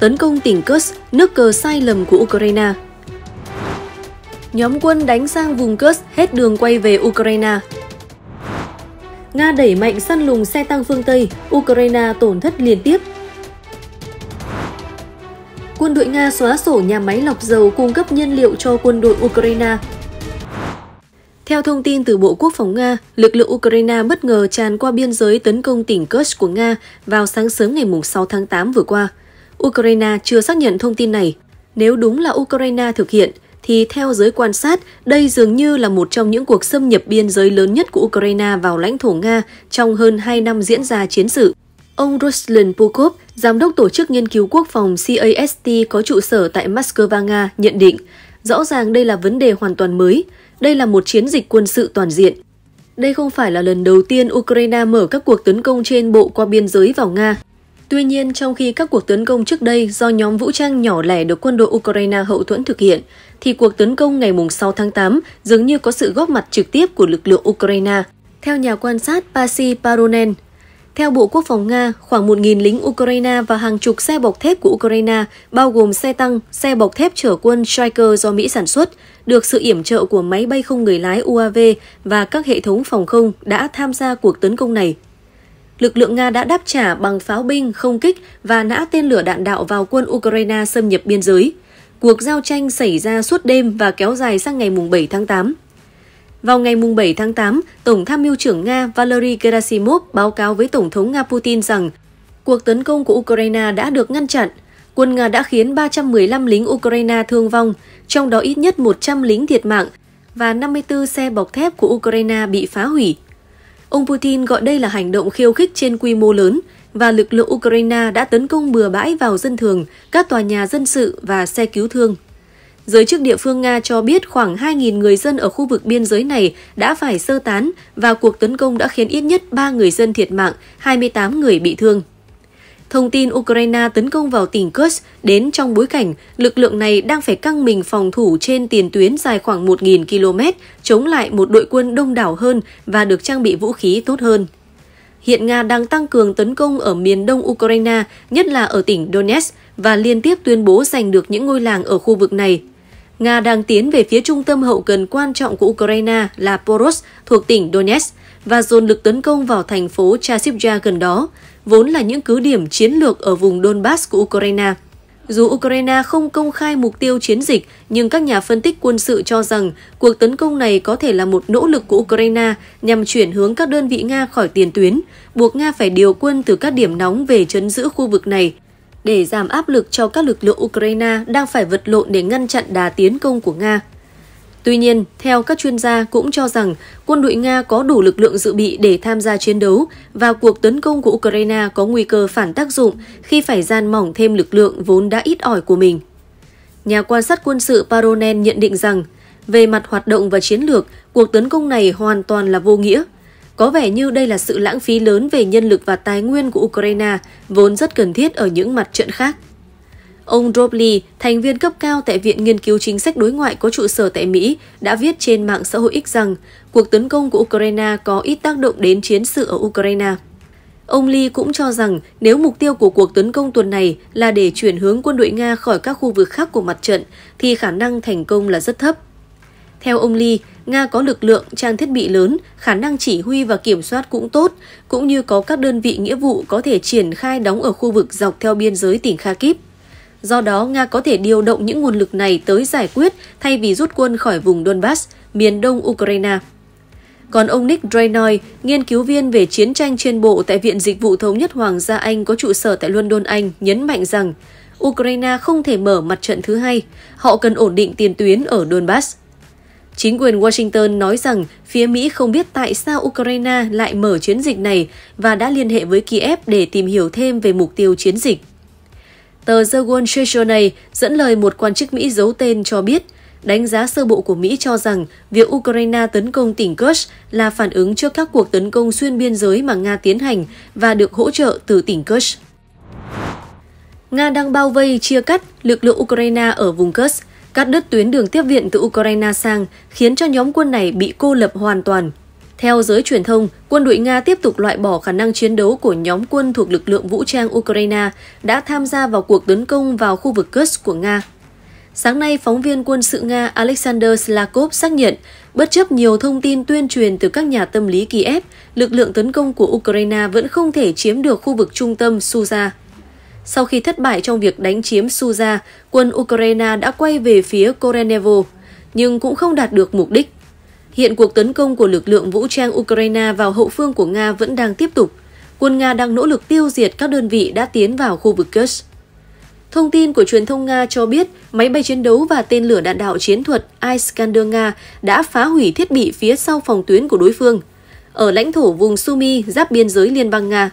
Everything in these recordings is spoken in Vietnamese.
tấn công tỉnh Kursk, nước cờ sai lầm của Ukraine. Nhóm quân đánh sang vùng Kursk hết đường quay về Ukraine. Nga đẩy mạnh săn lùng xe tăng phương Tây, Ukraine tổn thất liên tiếp. Quân đội Nga xóa sổ nhà máy lọc dầu cung cấp nhiên liệu cho quân đội Ukraine. Theo thông tin từ Bộ Quốc phòng Nga, lực lượng Ukraine bất ngờ tràn qua biên giới tấn công tỉnh Kursk của Nga vào sáng sớm ngày 6 tháng 8 vừa qua. Ukraine chưa xác nhận thông tin này. Nếu đúng là Ukraine thực hiện, thì theo giới quan sát, đây dường như là một trong những cuộc xâm nhập biên giới lớn nhất của Ukraine vào lãnh thổ Nga trong hơn 2 năm diễn ra chiến sự. Ông Ruslan Pukov, giám đốc tổ chức nghiên cứu quốc phòng CAST có trụ sở tại Moscow, Nga, nhận định, rõ ràng đây là vấn đề hoàn toàn mới, đây là một chiến dịch quân sự toàn diện. Đây không phải là lần đầu tiên Ukraine mở các cuộc tấn công trên bộ qua biên giới vào Nga. Tuy nhiên, trong khi các cuộc tấn công trước đây do nhóm vũ trang nhỏ lẻ được quân đội Ukraine hậu thuẫn thực hiện, thì cuộc tấn công ngày 6 tháng 8 dường như có sự góp mặt trực tiếp của lực lượng Ukraine. Theo nhà quan sát Pasi Paronen, theo Bộ Quốc phòng Nga, khoảng 1.000 lính Ukraine và hàng chục xe bọc thép của Ukraine, bao gồm xe tăng, xe bọc thép chở quân Striker do Mỹ sản xuất, được sự yểm trợ của máy bay không người lái UAV và các hệ thống phòng không đã tham gia cuộc tấn công này. Lực lượng Nga đã đáp trả bằng pháo binh, không kích và nã tên lửa đạn đạo vào quân Ukraine xâm nhập biên giới. Cuộc giao tranh xảy ra suốt đêm và kéo dài sang ngày 7 tháng 8. Vào ngày 7 tháng 8, Tổng tham mưu trưởng Nga Valery Gerasimov báo cáo với Tổng thống Nga Putin rằng cuộc tấn công của Ukraine đã được ngăn chặn. Quân Nga đã khiến 315 lính Ukraine thương vong, trong đó ít nhất 100 lính thiệt mạng và 54 xe bọc thép của Ukraine bị phá hủy. Ông Putin gọi đây là hành động khiêu khích trên quy mô lớn và lực lượng Ukraine đã tấn công bừa bãi vào dân thường, các tòa nhà dân sự và xe cứu thương. Giới chức địa phương Nga cho biết khoảng 2.000 người dân ở khu vực biên giới này đã phải sơ tán và cuộc tấn công đã khiến ít nhất 3 người dân thiệt mạng, 28 người bị thương. Thông tin Ukraine tấn công vào tỉnh Kursk đến trong bối cảnh lực lượng này đang phải căng mình phòng thủ trên tiền tuyến dài khoảng 1.000 km, chống lại một đội quân đông đảo hơn và được trang bị vũ khí tốt hơn. Hiện Nga đang tăng cường tấn công ở miền đông Ukraine, nhất là ở tỉnh Donetsk, và liên tiếp tuyên bố giành được những ngôi làng ở khu vực này. Nga đang tiến về phía trung tâm hậu cần quan trọng của Ukraine là Poros thuộc tỉnh Donetsk và dồn lực tấn công vào thành phố Chasiv gần đó, vốn là những cứ điểm chiến lược ở vùng Donbass của Ukraine. Dù Ukraine không công khai mục tiêu chiến dịch, nhưng các nhà phân tích quân sự cho rằng cuộc tấn công này có thể là một nỗ lực của Ukraine nhằm chuyển hướng các đơn vị Nga khỏi tiền tuyến, buộc Nga phải điều quân từ các điểm nóng về chấn giữ khu vực này để giảm áp lực cho các lực lượng Ukraine đang phải vật lộn để ngăn chặn đà tiến công của Nga. Tuy nhiên, theo các chuyên gia cũng cho rằng quân đội Nga có đủ lực lượng dự bị để tham gia chiến đấu và cuộc tấn công của Ukraine có nguy cơ phản tác dụng khi phải gian mỏng thêm lực lượng vốn đã ít ỏi của mình. Nhà quan sát quân sự Paronen nhận định rằng, về mặt hoạt động và chiến lược, cuộc tấn công này hoàn toàn là vô nghĩa. Có vẻ như đây là sự lãng phí lớn về nhân lực và tài nguyên của Ukraine, vốn rất cần thiết ở những mặt trận khác. Ông Robley, thành viên cấp cao tại Viện Nghiên cứu Chính sách Đối ngoại có trụ sở tại Mỹ, đã viết trên mạng xã hội X rằng cuộc tấn công của Ukraine có ít tác động đến chiến sự ở Ukraine. Ông Lee cũng cho rằng nếu mục tiêu của cuộc tấn công tuần này là để chuyển hướng quân đội Nga khỏi các khu vực khác của mặt trận, thì khả năng thành công là rất thấp. Theo ông Lee, Nga có lực lượng, trang thiết bị lớn, khả năng chỉ huy và kiểm soát cũng tốt, cũng như có các đơn vị nghĩa vụ có thể triển khai đóng ở khu vực dọc theo biên giới tỉnh Kharkiv. Do đó, Nga có thể điều động những nguồn lực này tới giải quyết thay vì rút quân khỏi vùng Donbass, miền đông Ukraine. Còn ông Nick Draynoy, nghiên cứu viên về chiến tranh trên bộ tại Viện Dịch vụ Thống nhất Hoàng gia Anh có trụ sở tại London, Anh, nhấn mạnh rằng Ukraine không thể mở mặt trận thứ hai, họ cần ổn định tiền tuyến ở Donbass. Chính quyền Washington nói rằng phía Mỹ không biết tại sao Ukraine lại mở chiến dịch này và đã liên hệ với Kiev để tìm hiểu thêm về mục tiêu chiến dịch. Tờ The Wall Street Journal dẫn lời một quan chức Mỹ giấu tên cho biết, đánh giá sơ bộ của Mỹ cho rằng việc Ukraine tấn công tỉnh Kursk là phản ứng trước các cuộc tấn công xuyên biên giới mà Nga tiến hành và được hỗ trợ từ tỉnh Kursk. Nga đang bao vây chia cắt lực lượng Ukraine ở vùng Kursk, cắt đứt tuyến đường tiếp viện từ Ukraine sang, khiến cho nhóm quân này bị cô lập hoàn toàn. Theo giới truyền thông, quân đội Nga tiếp tục loại bỏ khả năng chiến đấu của nhóm quân thuộc lực lượng vũ trang Ukraine đã tham gia vào cuộc tấn công vào khu vực Kursk của Nga. Sáng nay, phóng viên quân sự Nga Alexander Slakov xác nhận, bất chấp nhiều thông tin tuyên truyền từ các nhà tâm lý Kiev, lực lượng tấn công của Ukraine vẫn không thể chiếm được khu vực trung tâm Suza. Sau khi thất bại trong việc đánh chiếm Suza, quân Ukraine đã quay về phía Korenevo, nhưng cũng không đạt được mục đích. Hiện cuộc tấn công của lực lượng vũ trang Ukraine vào hậu phương của Nga vẫn đang tiếp tục. Quân Nga đang nỗ lực tiêu diệt các đơn vị đã tiến vào khu vực Kursk. Thông tin của truyền thông Nga cho biết máy bay chiến đấu và tên lửa đạn đạo chiến thuật Iskander Nga đã phá hủy thiết bị phía sau phòng tuyến của đối phương, ở lãnh thổ vùng Sumy giáp biên giới Liên bang Nga.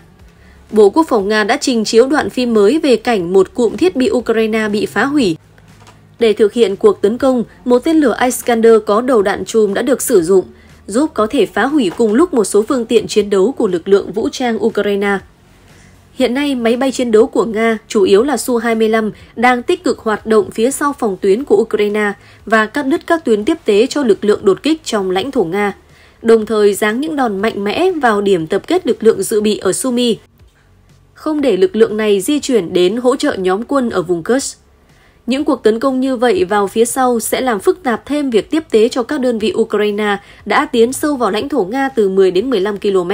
Bộ Quốc phòng Nga đã trình chiếu đoạn phim mới về cảnh một cụm thiết bị Ukraine bị phá hủy. Để thực hiện cuộc tấn công, một tên lửa Iskander có đầu đạn chùm đã được sử dụng, giúp có thể phá hủy cùng lúc một số phương tiện chiến đấu của lực lượng vũ trang Ukraine. Hiện nay, máy bay chiến đấu của Nga, chủ yếu là Su-25, đang tích cực hoạt động phía sau phòng tuyến của Ukraine và cắt đứt các tuyến tiếp tế cho lực lượng đột kích trong lãnh thổ Nga, đồng thời giáng những đòn mạnh mẽ vào điểm tập kết lực lượng dự bị ở Sumy, không để lực lượng này di chuyển đến hỗ trợ nhóm quân ở vùng Kursk. Những cuộc tấn công như vậy vào phía sau sẽ làm phức tạp thêm việc tiếp tế cho các đơn vị Ukraine đã tiến sâu vào lãnh thổ Nga từ 10 đến 15 km.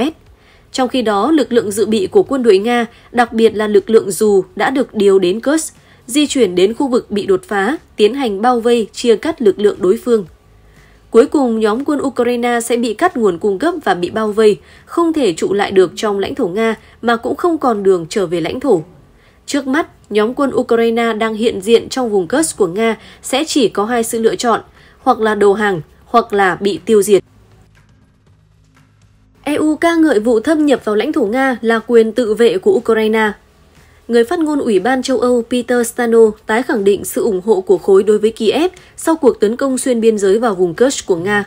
Trong khi đó, lực lượng dự bị của quân đội Nga, đặc biệt là lực lượng dù đã được điều đến Kursk, di chuyển đến khu vực bị đột phá, tiến hành bao vây, chia cắt lực lượng đối phương. Cuối cùng, nhóm quân Ukraine sẽ bị cắt nguồn cung cấp và bị bao vây, không thể trụ lại được trong lãnh thổ Nga mà cũng không còn đường trở về lãnh thổ. Trước mắt, nhóm quân Ukraine đang hiện diện trong vùng Kursk của Nga sẽ chỉ có hai sự lựa chọn, hoặc là đầu hàng, hoặc là bị tiêu diệt. EU ca ngợi vụ thâm nhập vào lãnh thổ Nga là quyền tự vệ của Ukraine. Người phát ngôn Ủy ban châu Âu Peter Stano tái khẳng định sự ủng hộ của khối đối với Kiev sau cuộc tấn công xuyên biên giới vào vùng Kursk của Nga.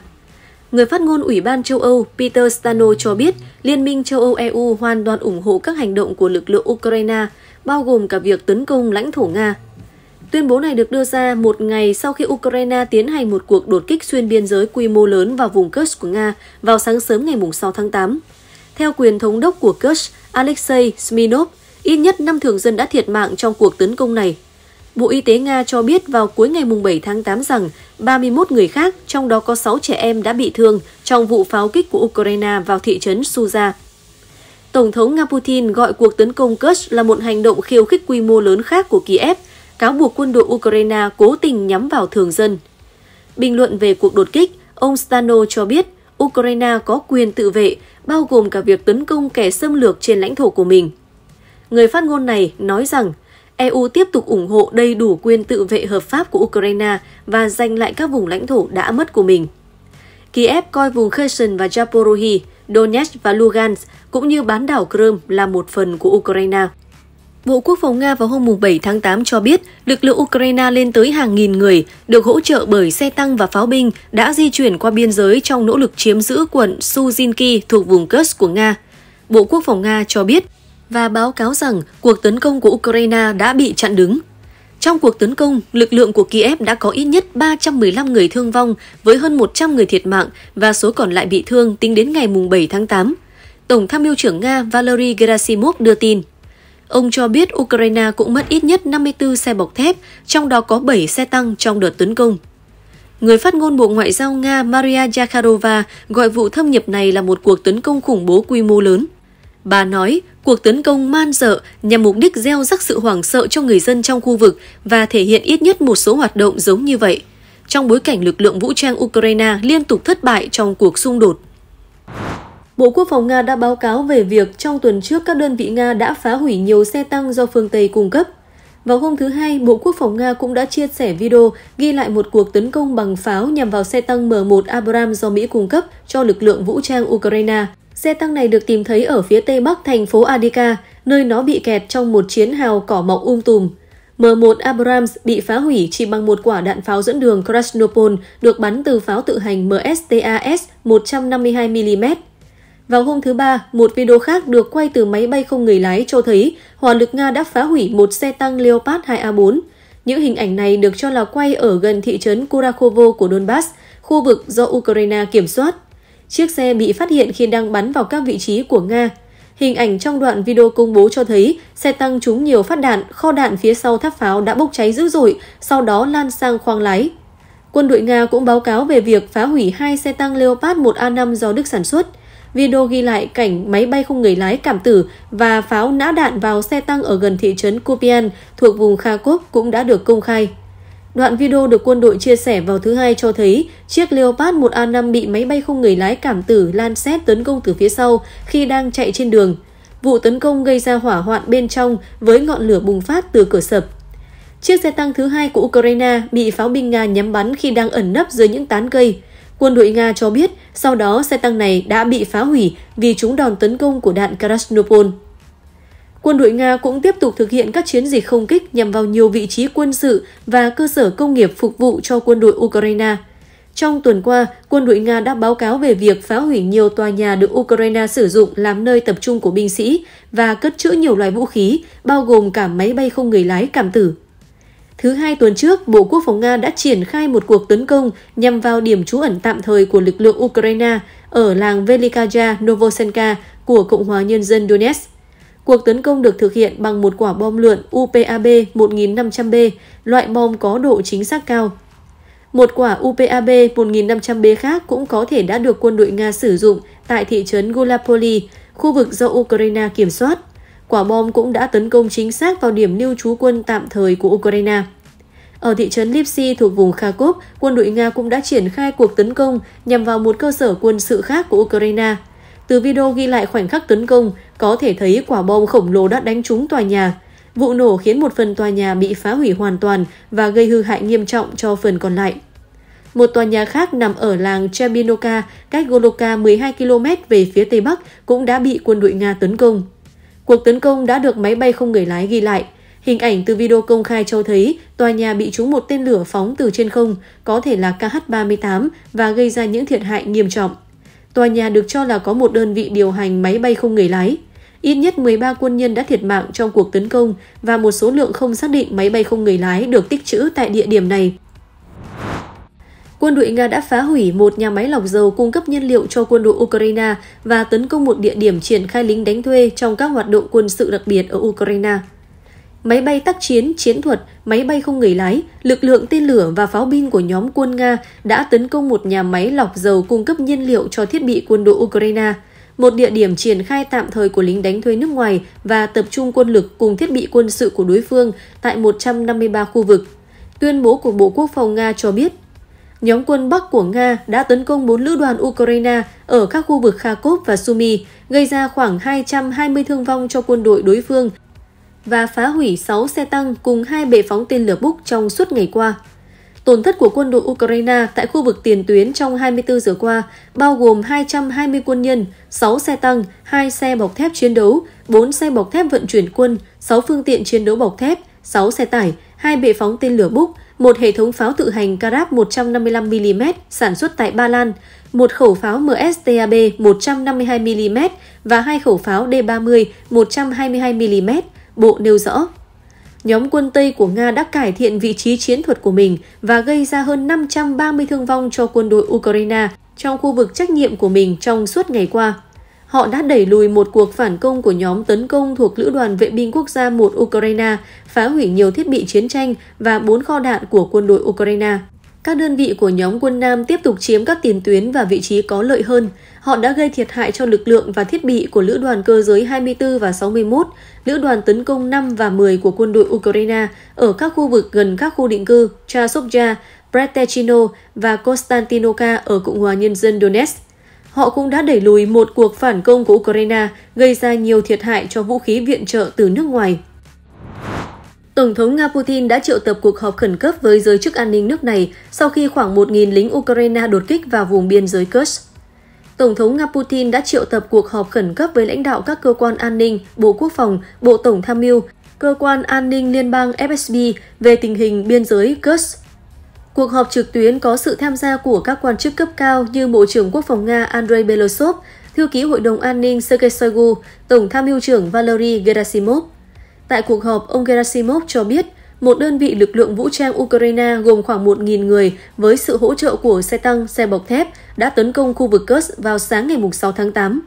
Người phát ngôn Ủy ban châu Âu Peter Stano cho biết Liên minh châu Âu EU hoàn toàn ủng hộ các hành động của lực lượng Ukraine, bao gồm cả việc tấn công lãnh thổ Nga. Tuyên bố này được đưa ra một ngày sau khi Ukraine tiến hành một cuộc đột kích xuyên biên giới quy mô lớn vào vùng Kursk của Nga vào sáng sớm ngày 6 tháng 8. Theo quyền thống đốc của Kursk, Alexei sminov ít nhất 5 thường dân đã thiệt mạng trong cuộc tấn công này. Bộ Y tế Nga cho biết vào cuối ngày 7 tháng 8 rằng 31 người khác, trong đó có 6 trẻ em đã bị thương trong vụ pháo kích của Ukraine vào thị trấn Suza. Tổng thống Nga Putin gọi cuộc tấn công Kursk là một hành động khiêu khích quy mô lớn khác của Kiev, cáo buộc quân đội Ukraine cố tình nhắm vào thường dân. Bình luận về cuộc đột kích, ông Stano cho biết Ukraine có quyền tự vệ, bao gồm cả việc tấn công kẻ xâm lược trên lãnh thổ của mình. Người phát ngôn này nói rằng EU tiếp tục ủng hộ đầy đủ quyền tự vệ hợp pháp của Ukraine và giành lại các vùng lãnh thổ đã mất của mình. Kiev coi vùng Kherson và Zaporozhye, Donetsk và Lugansk cũng như bán đảo Crimea là một phần của Ukraine. Bộ Quốc phòng Nga vào hôm 7 tháng 8 cho biết lực lượng Ukraine lên tới hàng nghìn người, được hỗ trợ bởi xe tăng và pháo binh đã di chuyển qua biên giới trong nỗ lực chiếm giữ quận Suzinki thuộc vùng Kursk của Nga. Bộ Quốc phòng Nga cho biết và báo cáo rằng cuộc tấn công của Ukraine đã bị chặn đứng. Trong cuộc tấn công, lực lượng của Kiev đã có ít nhất 315 người thương vong với hơn 100 người thiệt mạng và số còn lại bị thương tính đến ngày 7 tháng 8. Tổng tham mưu trưởng Nga Valery Gerasimov đưa tin. Ông cho biết Ukraine cũng mất ít nhất 54 xe bọc thép, trong đó có 7 xe tăng trong đợt tấn công. Người phát ngôn Bộ Ngoại giao Nga Maria Zakharova gọi vụ thâm nhập này là một cuộc tấn công khủng bố quy mô lớn. Bà nói, cuộc tấn công man dợ nhằm mục đích gieo rắc sự hoảng sợ cho người dân trong khu vực và thể hiện ít nhất một số hoạt động giống như vậy, trong bối cảnh lực lượng vũ trang Ukraine liên tục thất bại trong cuộc xung đột. Bộ Quốc phòng Nga đã báo cáo về việc trong tuần trước các đơn vị Nga đã phá hủy nhiều xe tăng do phương Tây cung cấp. Vào hôm thứ Hai, Bộ Quốc phòng Nga cũng đã chia sẻ video ghi lại một cuộc tấn công bằng pháo nhằm vào xe tăng M1 Abrams do Mỹ cung cấp cho lực lượng vũ trang Ukraine. Xe tăng này được tìm thấy ở phía tây bắc thành phố Adika, nơi nó bị kẹt trong một chiến hào cỏ mọc um tùm. M1 Abrams bị phá hủy chỉ bằng một quả đạn pháo dẫn đường Krasnopol được bắn từ pháo tự hành MSTAS 152mm. Vào hôm thứ Ba, một video khác được quay từ máy bay không người lái cho thấy hỏa lực Nga đã phá hủy một xe tăng Leopard 2A4. Những hình ảnh này được cho là quay ở gần thị trấn Kurakovo của Donbass, khu vực do Ukraine kiểm soát chiếc xe bị phát hiện khi đang bắn vào các vị trí của Nga. Hình ảnh trong đoạn video công bố cho thấy xe tăng trúng nhiều phát đạn, kho đạn phía sau tháp pháo đã bốc cháy dữ dội, sau đó lan sang khoang lái. Quân đội Nga cũng báo cáo về việc phá hủy hai xe tăng Leopard 1A5 do Đức sản xuất. Video ghi lại cảnh máy bay không người lái cảm tử và pháo nã đạn vào xe tăng ở gần thị trấn Kupian thuộc vùng Kharkov cũng đã được công khai. Đoạn video được quân đội chia sẻ vào thứ hai cho thấy chiếc Leopard 1A5 bị máy bay không người lái cảm tử lan xét tấn công từ phía sau khi đang chạy trên đường. Vụ tấn công gây ra hỏa hoạn bên trong với ngọn lửa bùng phát từ cửa sập. Chiếc xe tăng thứ hai của Ukraine bị pháo binh Nga nhắm bắn khi đang ẩn nấp dưới những tán cây. Quân đội Nga cho biết, sau đó xe tăng này đã bị phá hủy vì chúng đòn tấn công của đạn Krasnopol. Quân đội Nga cũng tiếp tục thực hiện các chiến dịch không kích nhằm vào nhiều vị trí quân sự và cơ sở công nghiệp phục vụ cho quân đội Ukraine. Trong tuần qua, quân đội Nga đã báo cáo về việc phá hủy nhiều tòa nhà được Ukraine sử dụng làm nơi tập trung của binh sĩ và cất trữ nhiều loại vũ khí, bao gồm cả máy bay không người lái cảm tử. Thứ hai tuần trước, Bộ Quốc phòng Nga đã triển khai một cuộc tấn công nhằm vào điểm trú ẩn tạm thời của lực lượng Ukraine ở làng Velikaya Novosenka của Cộng hòa Nhân dân Donetsk. Cuộc tấn công được thực hiện bằng một quả bom lượn UPAB 1500B, loại bom có độ chính xác cao. Một quả UPAB 1500B khác cũng có thể đã được quân đội Nga sử dụng tại thị trấn Gulapoli, khu vực do Ukraine kiểm soát. Quả bom cũng đã tấn công chính xác vào điểm lưu trú quân tạm thời của Ukraine. Ở thị trấn Lipsy thuộc vùng Kharkov, quân đội Nga cũng đã triển khai cuộc tấn công nhằm vào một cơ sở quân sự khác của Ukraine. Từ video ghi lại khoảnh khắc tấn công, có thể thấy quả bom khổng lồ đã đánh trúng tòa nhà. Vụ nổ khiến một phần tòa nhà bị phá hủy hoàn toàn và gây hư hại nghiêm trọng cho phần còn lại. Một tòa nhà khác nằm ở làng Chabinoka, cách Goloka 12 km về phía tây bắc, cũng đã bị quân đội Nga tấn công. Cuộc tấn công đã được máy bay không người lái ghi lại. Hình ảnh từ video công khai cho thấy tòa nhà bị trúng một tên lửa phóng từ trên không, có thể là KH-38 và gây ra những thiệt hại nghiêm trọng. Tòa nhà được cho là có một đơn vị điều hành máy bay không người lái. Ít nhất 13 quân nhân đã thiệt mạng trong cuộc tấn công và một số lượng không xác định máy bay không người lái được tích trữ tại địa điểm này. Quân đội Nga đã phá hủy một nhà máy lọc dầu cung cấp nhiên liệu cho quân đội Ukraine và tấn công một địa điểm triển khai lính đánh thuê trong các hoạt động quân sự đặc biệt ở Ukraine. Máy bay tác chiến, chiến thuật, máy bay không người lái, lực lượng tên lửa và pháo binh của nhóm quân Nga đã tấn công một nhà máy lọc dầu cung cấp nhiên liệu cho thiết bị quân đội Ukraine, một địa điểm triển khai tạm thời của lính đánh thuê nước ngoài và tập trung quân lực cùng thiết bị quân sự của đối phương tại 153 khu vực. Tuyên bố của Bộ Quốc phòng Nga cho biết nhóm quân Bắc của Nga đã tấn công 4 lữ đoàn Ukraine ở các khu vực Kharkov và Sumy, gây ra khoảng 220 thương vong cho quân đội đối phương và phá hủy 6 xe tăng cùng hai bệ phóng tên lửa Buk trong suốt ngày qua. Tổn thất của quân đội Ukraine tại khu vực tiền tuyến trong 24 giờ qua bao gồm 220 quân nhân, 6 xe tăng, 2 xe bọc thép chiến đấu, 4 xe bọc thép vận chuyển quân, 6 phương tiện chiến đấu bọc thép, 6 xe tải, 2 bệ phóng tên lửa Buk, một hệ thống pháo tự hành Karab 155mm sản xuất tại Ba Lan, một khẩu pháo MSTAB 152mm và hai khẩu pháo D30 122mm, Bộ nêu rõ. Nhóm quân Tây của Nga đã cải thiện vị trí chiến thuật của mình và gây ra hơn 530 thương vong cho quân đội Ukraine trong khu vực trách nhiệm của mình trong suốt ngày qua. Họ đã đẩy lùi một cuộc phản công của nhóm tấn công thuộc Lữ đoàn Vệ binh Quốc gia 1 Ukraine, phá hủy nhiều thiết bị chiến tranh và bốn kho đạn của quân đội Ukraine. Các đơn vị của nhóm quân Nam tiếp tục chiếm các tiền tuyến và vị trí có lợi hơn. Họ đã gây thiệt hại cho lực lượng và thiết bị của Lữ đoàn cơ giới 24 và 61, Lữ đoàn tấn công 5 và 10 của quân đội Ukraine ở các khu vực gần các khu định cư Chasovja, Bretechino và Konstantinoka ở Cộng hòa Nhân dân Donetsk. Họ cũng đã đẩy lùi một cuộc phản công của Ukraine, gây ra nhiều thiệt hại cho vũ khí viện trợ từ nước ngoài. Tổng thống Nga Putin đã triệu tập cuộc họp khẩn cấp với giới chức an ninh nước này sau khi khoảng 1.000 lính Ukraine đột kích vào vùng biên giới Kursk. Tổng thống Nga Putin đã triệu tập cuộc họp khẩn cấp với lãnh đạo các cơ quan an ninh, Bộ Quốc phòng, Bộ Tổng tham mưu, Cơ quan An ninh Liên bang FSB về tình hình biên giới Kursk. Cuộc họp trực tuyến có sự tham gia của các quan chức cấp cao như Bộ trưởng Quốc phòng Nga Andrei Belosov, Thư ký Hội đồng An ninh Sergei Shoigu, Tổng tham mưu trưởng Valery Gerasimov. Tại cuộc họp, ông Gerasimov cho biết một đơn vị lực lượng vũ trang Ukraine gồm khoảng 1.000 người với sự hỗ trợ của xe tăng, xe bọc thép đã tấn công khu vực Kursk vào sáng ngày 6 tháng 8.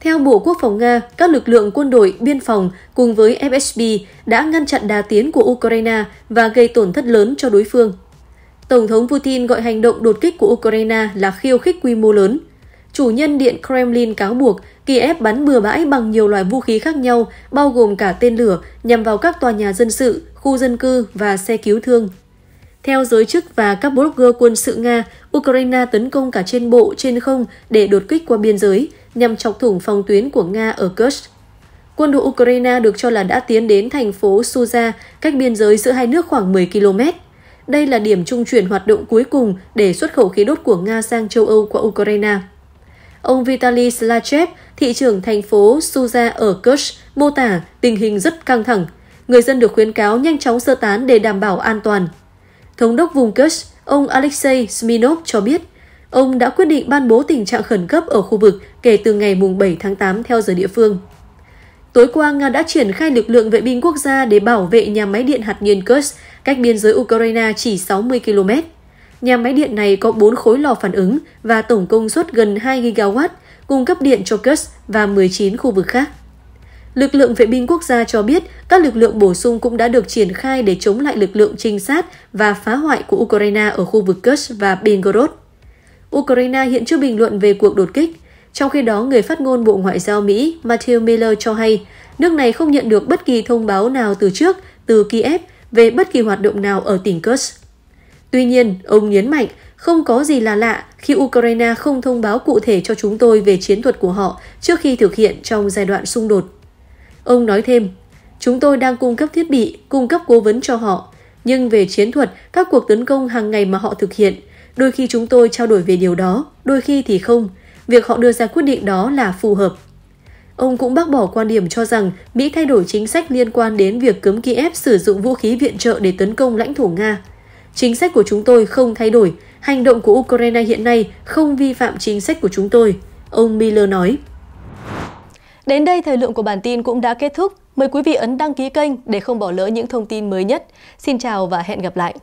Theo Bộ Quốc phòng Nga, các lực lượng quân đội, biên phòng cùng với FSB đã ngăn chặn đà tiến của Ukraine và gây tổn thất lớn cho đối phương. Tổng thống Putin gọi hành động đột kích của Ukraine là khiêu khích quy mô lớn. Chủ nhân Điện Kremlin cáo buộc Kiev bắn bừa bãi bằng nhiều loại vũ khí khác nhau, bao gồm cả tên lửa, nhằm vào các tòa nhà dân sự, khu dân cư và xe cứu thương. Theo giới chức và các blogger quân sự Nga, Ukraine tấn công cả trên bộ, trên không để đột kích qua biên giới, nhằm chọc thủng phòng tuyến của Nga ở Kursk. Quân đội Ukraine được cho là đã tiến đến thành phố Suza, cách biên giới giữa hai nước khoảng 10 km. Đây là điểm trung chuyển hoạt động cuối cùng để xuất khẩu khí đốt của Nga sang châu Âu qua Ukraine. Ông Vitaly Slachev, thị trưởng thành phố Suza ở Kursk, mô tả tình hình rất căng thẳng. Người dân được khuyến cáo nhanh chóng sơ tán để đảm bảo an toàn. Thống đốc vùng Kursk, ông Alexei Sminov cho biết, ông đã quyết định ban bố tình trạng khẩn cấp ở khu vực kể từ ngày 7 tháng 8 theo giờ địa phương. Tối qua, Nga đã triển khai lực lượng vệ binh quốc gia để bảo vệ nhà máy điện hạt nhân Kursk, cách biên giới Ukraine chỉ 60 km. Nhà máy điện này có 4 khối lò phản ứng và tổng công suất gần 2 GW, cung cấp điện cho Kursk và 19 khu vực khác. Lực lượng vệ binh quốc gia cho biết các lực lượng bổ sung cũng đã được triển khai để chống lại lực lượng trinh sát và phá hoại của Ukraine ở khu vực Kursk và Belgorod. Ukraine hiện chưa bình luận về cuộc đột kích. Trong khi đó, người phát ngôn Bộ Ngoại giao Mỹ Matthew Miller cho hay nước này không nhận được bất kỳ thông báo nào từ trước từ Kiev về bất kỳ hoạt động nào ở tỉnh Kursk. Tuy nhiên, ông nhấn mạnh không có gì là lạ khi Ukraine không thông báo cụ thể cho chúng tôi về chiến thuật của họ trước khi thực hiện trong giai đoạn xung đột. Ông nói thêm, chúng tôi đang cung cấp thiết bị, cung cấp cố vấn cho họ. Nhưng về chiến thuật, các cuộc tấn công hàng ngày mà họ thực hiện, đôi khi chúng tôi trao đổi về điều đó, đôi khi thì không. Việc họ đưa ra quyết định đó là phù hợp. Ông cũng bác bỏ quan điểm cho rằng Mỹ thay đổi chính sách liên quan đến việc cấm Kiev sử dụng vũ khí viện trợ để tấn công lãnh thổ Nga. Chính sách của chúng tôi không thay đổi, hành động của Ukraine hiện nay không vi phạm chính sách của chúng tôi, ông Miller nói. Đến đây thời lượng của bản tin cũng đã kết thúc. Mời quý vị ấn đăng ký kênh để không bỏ lỡ những thông tin mới nhất. Xin chào và hẹn gặp lại!